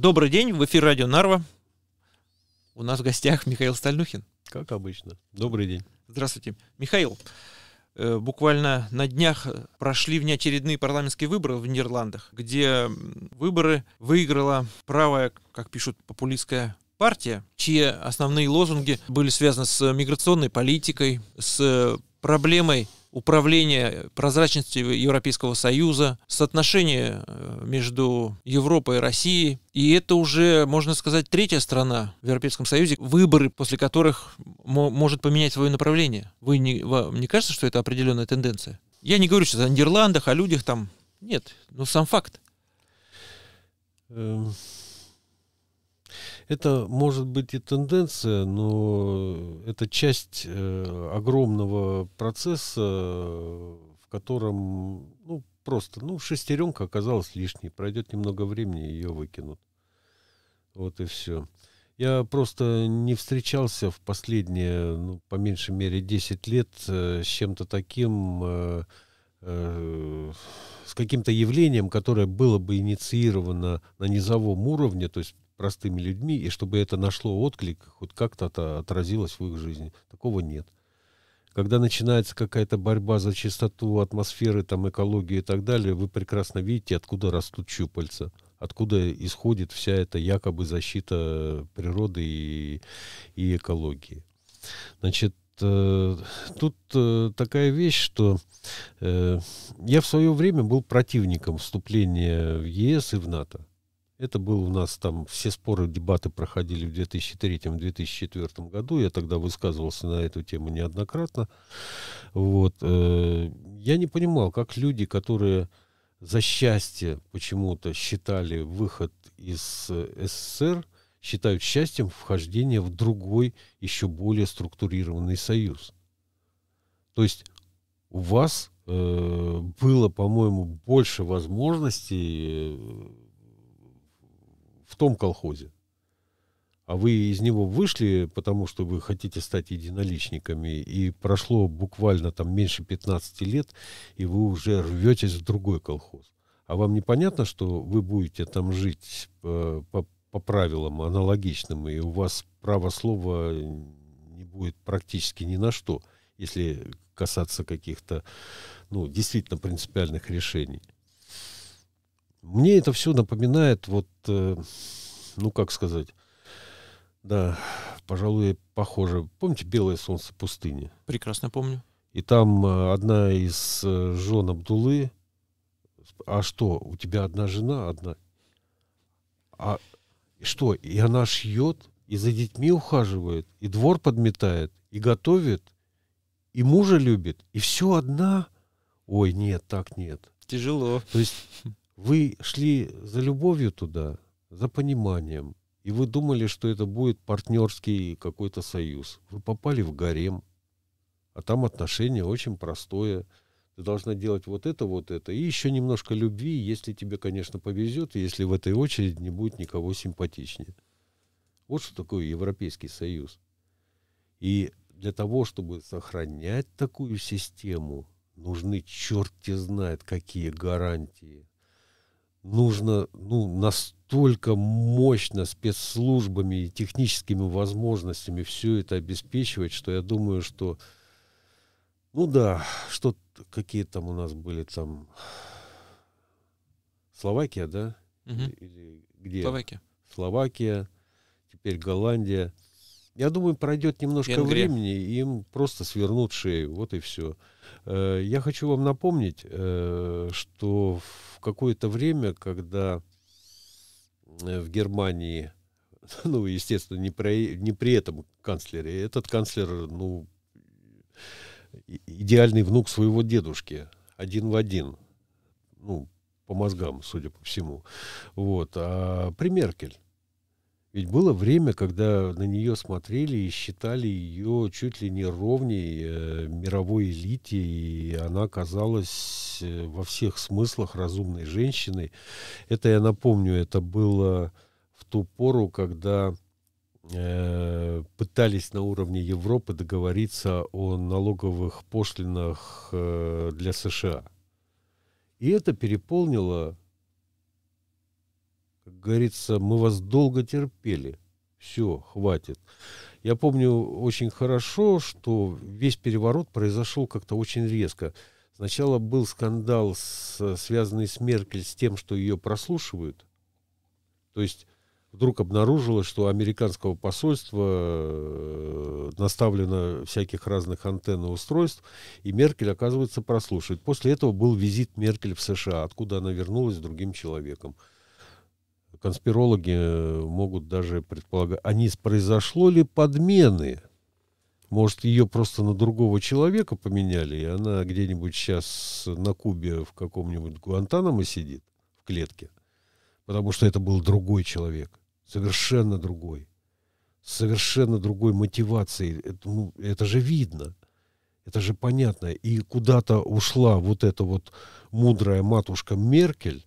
Добрый день, в эфире радио Нарва. У нас в гостях Михаил Стальнухин. Как обычно. Добрый день. Здравствуйте. Михаил, э, буквально на днях прошли внеочередные парламентские выборы в Нидерландах, где выборы выиграла правая, как пишут, популистская партия, чьи основные лозунги были связаны с миграционной политикой, с проблемой управления прозрачностью Европейского Союза, соотношение э, между Европой и Россией. И это уже, можно сказать, третья страна в Европейском Союзе, выборы, после которых может поменять свое направление. Вы не, вам не кажется, что это определенная тенденция? Я не говорю сейчас о Нидерландах, о людях там. Нет, ну сам факт. Это может быть и тенденция, но это часть э, огромного процесса, в котором ну, просто ну, шестеренка оказалась лишней. Пройдет немного времени, ее выкинут. Вот и все. Я просто не встречался в последние, ну, по меньшей мере, 10 лет э, с чем-то таким, э, э, с каким-то явлением, которое было бы инициировано на низовом уровне, то есть простыми людьми, и чтобы это нашло отклик, хоть как-то это отразилось в их жизни. Такого нет. Когда начинается какая-то борьба за чистоту атмосферы, там, экологию и так далее, вы прекрасно видите, откуда растут щупальца, откуда исходит вся эта якобы защита природы и, и экологии. Значит, э, тут э, такая вещь, что э, я в свое время был противником вступления в ЕС и в НАТО. Это был у нас там, все споры, дебаты проходили в 2003-2004 году. Я тогда высказывался на эту тему неоднократно. Вот. Э, я не понимал, как люди, которые за счастье почему-то считали выход из СССР, считают счастьем вхождение в другой, еще более структурированный союз. То есть у вас э, было, по-моему, больше возможностей э, в том колхозе, а вы из него вышли, потому что вы хотите стать единоличниками, и прошло буквально там меньше 15 лет, и вы уже рветесь в другой колхоз. А вам непонятно, что вы будете там жить по, по, по правилам аналогичным, и у вас право слова не будет практически ни на что, если касаться каких-то, ну, действительно принципиальных решений. Мне это все напоминает, вот, э, ну как сказать, да, пожалуй, похоже. Помните «Белое солнце пустыни»? Прекрасно помню. И там э, одна из э, жен Абдулы, а что, у тебя одна жена, одна? А что, и она шьет, и за детьми ухаживает, и двор подметает, и готовит, и мужа любит, и все одна? Ой, нет, так нет. Тяжело. То есть вы шли за любовью туда, за пониманием, и вы думали, что это будет партнерский какой-то союз. Вы попали в гарем, а там отношение очень простое. Ты должна делать вот это, вот это, и еще немножко любви, если тебе, конечно, повезет, если в этой очереди не будет никого симпатичнее. Вот что такое Европейский Союз. И для того, чтобы сохранять такую систему, нужны черти знает какие гарантии нужно ну, настолько мощно спецслужбами и техническими возможностями все это обеспечивать, что я думаю, что ну да, что какие там у нас были там Словакия, да? Угу. Или где? Словакия. Словакия, теперь Голландия. Я думаю, пройдет немножко Венгрия. времени, и им просто свернут шею. Вот и все. Э, я хочу вам напомнить, э, что в какое-то время, когда э, в Германии, ну, естественно, не при, не при этом канцлере, этот канцлер, ну, идеальный внук своего дедушки, один в один, ну, по мозгам, судя по всему. Вот. А при Меркель ведь было время, когда на нее смотрели и считали ее чуть ли не ровней э, мировой элите, и она казалась э, во всех смыслах разумной женщиной. Это, я напомню, это было в ту пору, когда э, пытались на уровне Европы договориться о налоговых пошлинах э, для США. И это переполнило говорится, мы вас долго терпели. Все, хватит. Я помню очень хорошо, что весь переворот произошел как-то очень резко. Сначала был скандал, с, связанный с Меркель, с тем, что ее прослушивают. То есть вдруг обнаружилось, что американского посольства э, наставлено всяких разных антенн и устройств, и Меркель, оказывается, прослушивает. После этого был визит Меркель в США, откуда она вернулась с другим человеком. Конспирологи э, могут даже предполагать, а не произошло ли подмены? Может, ее просто на другого человека поменяли, и она где-нибудь сейчас на Кубе в каком-нибудь Гуантанамо сидит в клетке? Потому что это был другой человек совершенно другой, совершенно другой мотивацией. Это, ну, это же видно, это же понятно. И куда-то ушла вот эта вот мудрая матушка Меркель,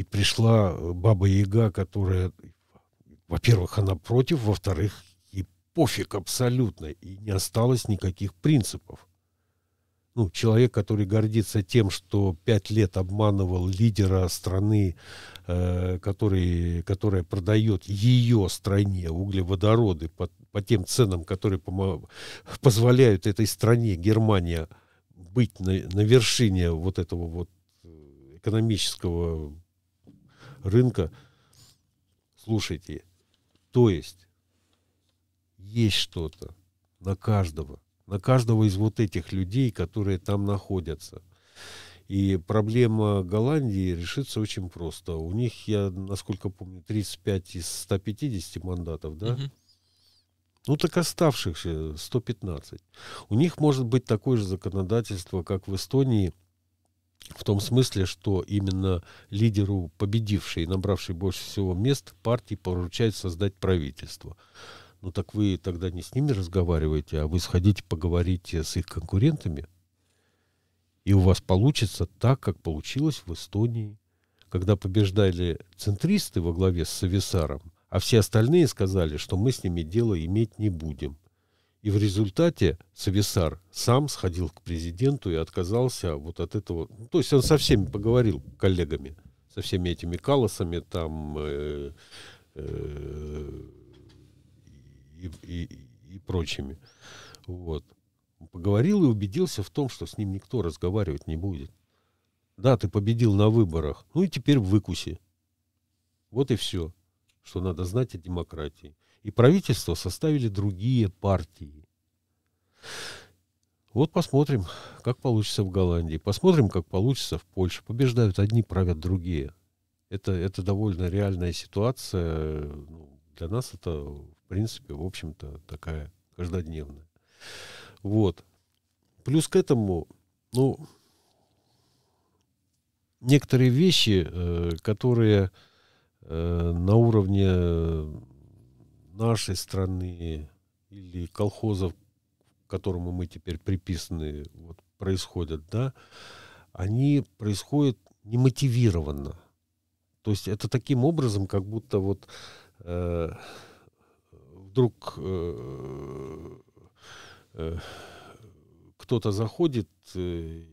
и пришла баба Яга, которая, во-первых, она против, во-вторых, и пофиг абсолютно, и не осталось никаких принципов. Ну, человек, который гордится тем, что пять лет обманывал лидера страны, э, который, которая продает ее стране углеводороды по, по тем ценам, которые позволяют этой стране, Германия, быть на, на вершине вот этого вот э, экономического рынка. Слушайте, то есть есть что-то на каждого на каждого из вот этих людей, которые там находятся. И проблема Голландии решится очень просто. У них, я, насколько помню, 35 из 150 мандатов, да? Угу. Ну так оставшихся 115. У них может быть такое же законодательство, как в Эстонии, в том смысле, что именно лидеру победившей, набравшей больше всего мест, партии поручают создать правительство ну так вы тогда не с ними разговариваете, а вы сходите поговорите с их конкурентами, и у вас получится так, как получилось в Эстонии, когда побеждали центристы во главе с Сависаром, а все остальные сказали, что мы с ними дело иметь не будем. И в результате Сависар сам сходил к президенту и отказался вот от этого. Ну, то есть он со всеми поговорил, коллегами, со всеми этими калосами там, э, э, и, и, и прочими. Вот. Поговорил и убедился в том, что с ним никто разговаривать не будет. Да, ты победил на выборах, ну и теперь выкуси. Вот и все, что надо знать о демократии. И правительство составили другие партии. Вот посмотрим, как получится в Голландии. Посмотрим, как получится в Польше. Побеждают одни, правят другие. Это, это довольно реальная ситуация. Ну, для нас это принципе, в общем-то, такая каждодневная. Вот. Плюс к этому, ну, некоторые вещи, э, которые э, на уровне нашей страны или колхозов, к которому мы теперь приписаны, вот, происходят, да, они происходят немотивированно. То есть это таким образом, как будто вот э, вдруг э, э, кто-то заходит э,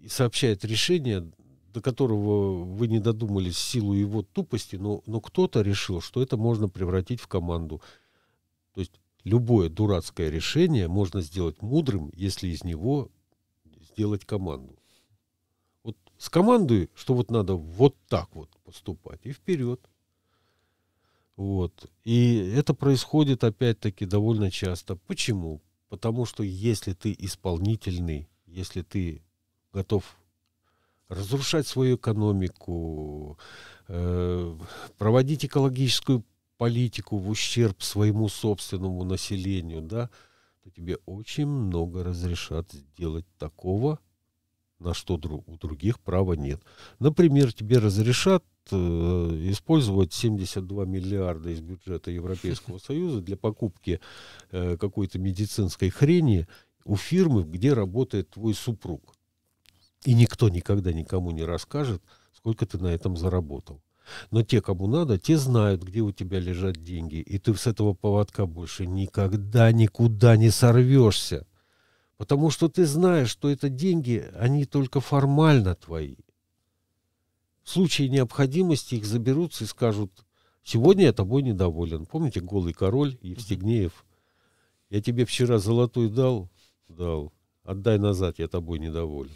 и сообщает решение, до которого вы не додумались в силу его тупости, но, но кто-то решил, что это можно превратить в команду. То есть любое дурацкое решение можно сделать мудрым, если из него сделать команду. Вот с командой, что вот надо вот так вот поступать, и вперед. Вот. И это происходит, опять-таки, довольно часто. Почему? Потому что если ты исполнительный, если ты готов разрушать свою экономику, э, проводить экологическую политику в ущерб своему собственному населению, да, то тебе очень много разрешат сделать такого, на что у других права нет. Например, тебе разрешат э, использовать 72 миллиарда из бюджета Европейского Союза для покупки э, какой-то медицинской хрени у фирмы, где работает твой супруг. И никто никогда никому не расскажет, сколько ты на этом заработал. Но те, кому надо, те знают, где у тебя лежат деньги. И ты с этого поводка больше никогда никуда не сорвешься. Потому что ты знаешь, что это деньги, они только формально твои. в случае необходимости их заберутся и скажут, сегодня я тобой недоволен. Помните голый король Евстигнеев? Я тебе вчера золотой дал, дал, отдай назад, я тобой недоволен.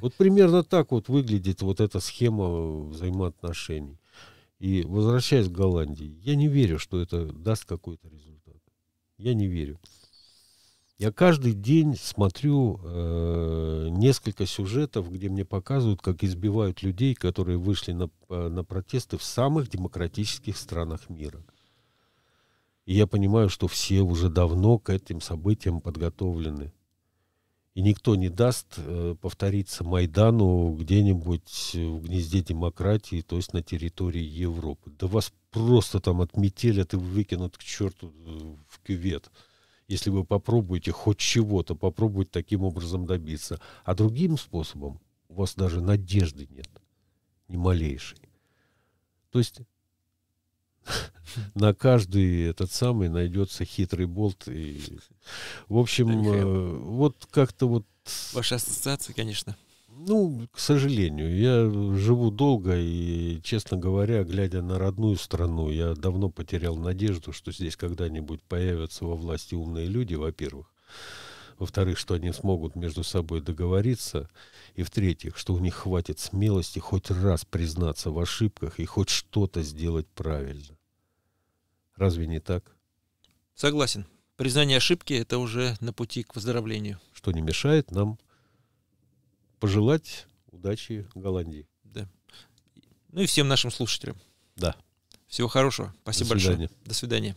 Вот примерно так вот выглядит вот эта схема взаимоотношений. И возвращаясь к Голландии, я не верю, что это даст какой-то результат. Я не верю. Я каждый день смотрю э, несколько сюжетов, где мне показывают, как избивают людей, которые вышли на, на протесты в самых демократических странах мира. И я понимаю, что все уже давно к этим событиям подготовлены. И никто не даст э, повториться Майдану где-нибудь в гнезде демократии, то есть на территории Европы. Да вас просто там отметелят и выкинут к черту э, в кювет если вы попробуете хоть чего-то, попробовать таким образом добиться. А другим способом у вас даже надежды нет, ни малейшей. То есть на каждый этот самый найдется хитрый болт. И, в общем, э, вот как-то вот... Ваша ассоциация, конечно. Ну, к сожалению, я живу долго и, честно говоря, глядя на родную страну, я давно потерял надежду, что здесь когда-нибудь появятся во власти умные люди, во-первых. Во-вторых, что они смогут между собой договориться. И в-третьих, что у них хватит смелости хоть раз признаться в ошибках и хоть что-то сделать правильно. Разве не так? Согласен. Признание ошибки – это уже на пути к выздоровлению. Что не мешает нам пожелать удачи Голландии. Да. Ну и всем нашим слушателям. Да. Всего хорошего. Спасибо До большое. До свидания.